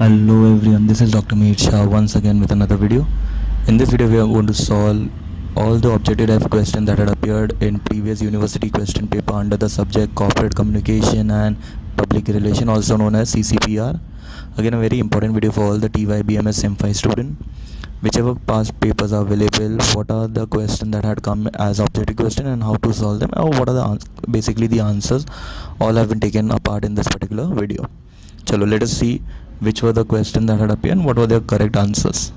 Hello everyone, this is Dr. Meet Shah once again with another video. In this video, we are going to solve all the objective type questions that had appeared in previous university question paper under the subject corporate communication and public relation, also known as CCPR. Again, a very important video for all the TYBMS SIM5 student. Whichever past papers are available, what are the questions that had come as objective question and how to solve them, or what are the basically the answers, all have been taken apart in this particular video. Chalo, let us see which were the questions that had appeared and what were their correct answers.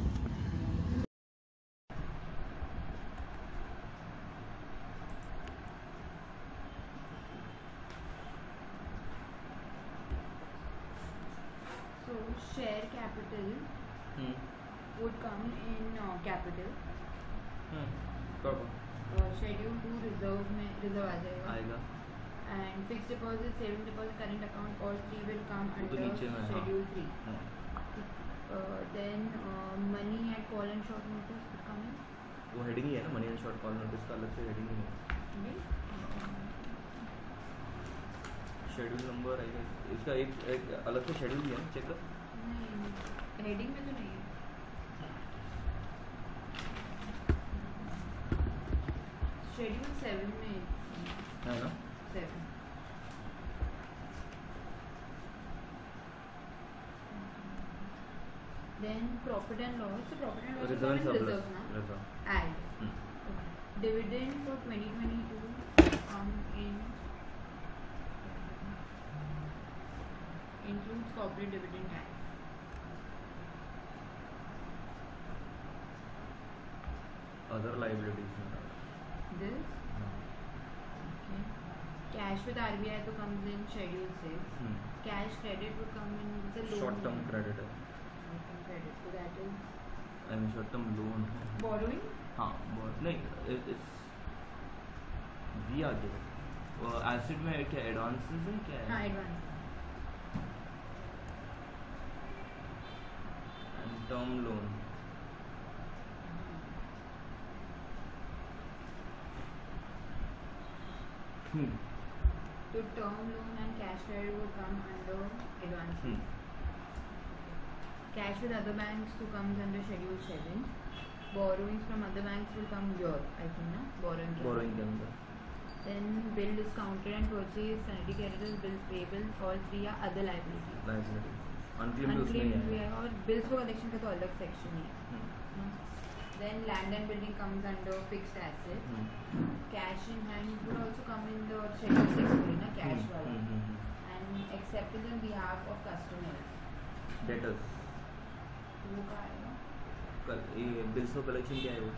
So share capital would come in uh, capital. Uh, schedule two reserve में reserve आ जाएगा. आएगा And fixed deposit, saving deposit, current account, all three will come वो तो under नीचे में है, हाँ. schedule three. हाँ. Uh, then uh, money at call and short notice would come in. वो हेडिंग ही है ना money and short call notice का अलग से हेडिंग ही है शेड्यूल नंबर आई गेस इसका एक, एक अलग से शेड्यूल है चेक कर नहीं हेडिंग में तो नहीं है. Schedule seven में है ना seven. Then profit and loss. So profit and loss in surplus reserve now. Reserve Add. Okay. Dividend for 2022 come in includes corporate dividend tax. Other liabilities This. Cash with RBI to comes in schedule six. Cash credit would come in the loan. Short term credit है Short-term credit. So that is I mean short term loan borrowing. हाँ बहुत नहीं it's we आगे acid में क्या advances है क्या है? हाँ है advance. Term loan hmm Loan and cash credit would come under advance. Hmm Cash with other banks to comes under schedule seven. Borrowings from other banks will come here, I think, no? Borrowing. credit. Borrowing के अंदर Then bill discounted and purchase, sanitary creditors, bills payable, all three are other liabilities. Liability unclaimed he Unclaimed भी है है और bills for collection का तो अलग section ही है. हम्म, Then land and building comes under fixed asset. Hmm, Cash in hand would also come in the schedule six ना cash hmm, वाला. Hmm, hmm, And accepted on behalf of customers. Hmm. Debtors वो का आएगा. कल ये bills of collection क्या है वो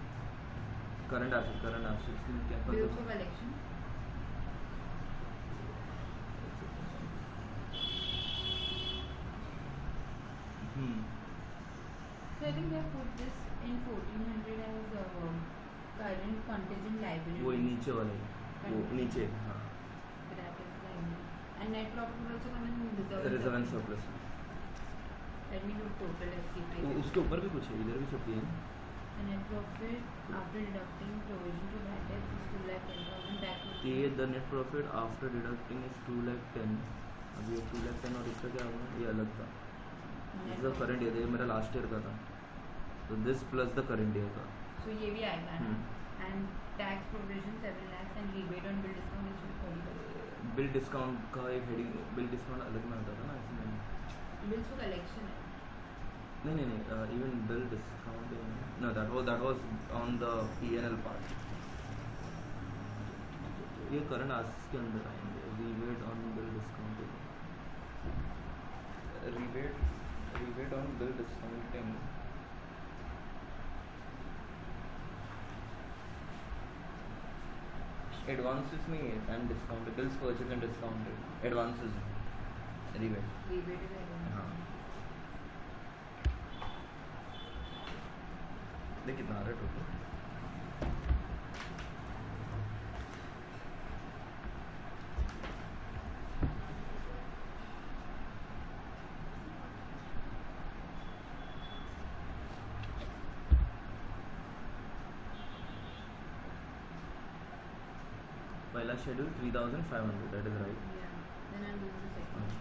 करंट एसेट करंट एसेट्स में क्या Bills for collection. Hmm So I think they have put this हाँ। उसके ऊपर भी कुछ इधर भी छुट्टी है net profit after deducting provision to bad debt is 2 lakh 10000 ये the net profit after deducting is 2 lakh 10 अभी ये 2 लाख 10 और इसका क्या हुआ? ये अलग था। इज़ करंट ये मेरा लास्ट ईयर का था। तो this plus the current year का So ये भी आएगा ना. Hmm. And tax 7 lakhs and rebate on bill discount is 30%. Bill discount का एक हेडिंग बिल डिस्काउंट अलग में आता था ना इसमें Bills for collection है. नहीं नहीं नहीं even bill discount no that was that was on the PNL part ये करंट आसिस के अंदर आएँगे rebate on bill discount rebate rebate on bill discounting advances में and discount bills purchase and discounted advances rebate advance. हाँ। देख कितना आ रहा है total Kerala schedule 3500. That is right. Yeah. Then I'll do the second. Okay.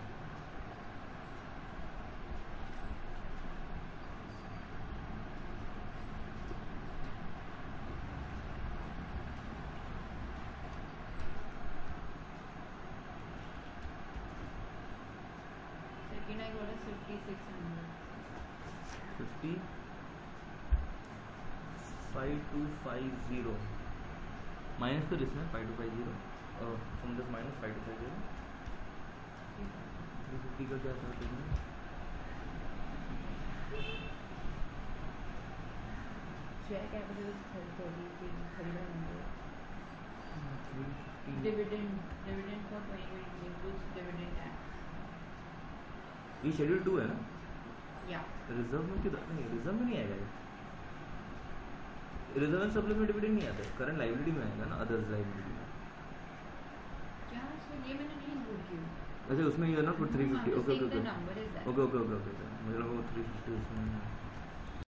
Second, I got a 5600. 50. 5250. Minus कर इसमें five two five zero from this minus five two five zero fifty का क्या था इसमें Share capital is 30, 3100. Three fifty Dividend, dividend for 2020 includes dividend tax. ये schedule two है ना Yeah. Reserve में किधर नहीं रिज़र्व में नहीं आएगा ये रिज़र्व एंड सप्लीमेंट डिविडेंड नहीं आता। करंट लाइबिलिटी में आएगा ना अदर्स लाइबिलिटी में। क्या? सर ये मैंने नहीं बोल की अच्छा उसमें ये ना for three I'm fifty just okay okay. Okay okay okay okay मुझे लगा वो थ्री फिफ्टी उसमें।